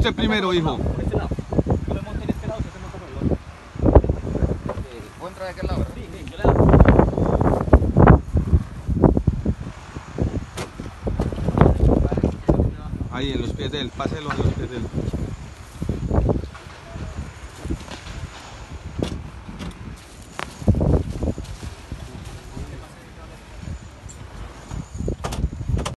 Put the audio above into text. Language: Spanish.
usted primero, hijo. Por este lado. Yo me monto en este lado, usted se monta por el otro. ¿Puedo entrar de aquel lado? Sí, sí, yo le hago. Ahí en los pies de él, páselo a los pies de él.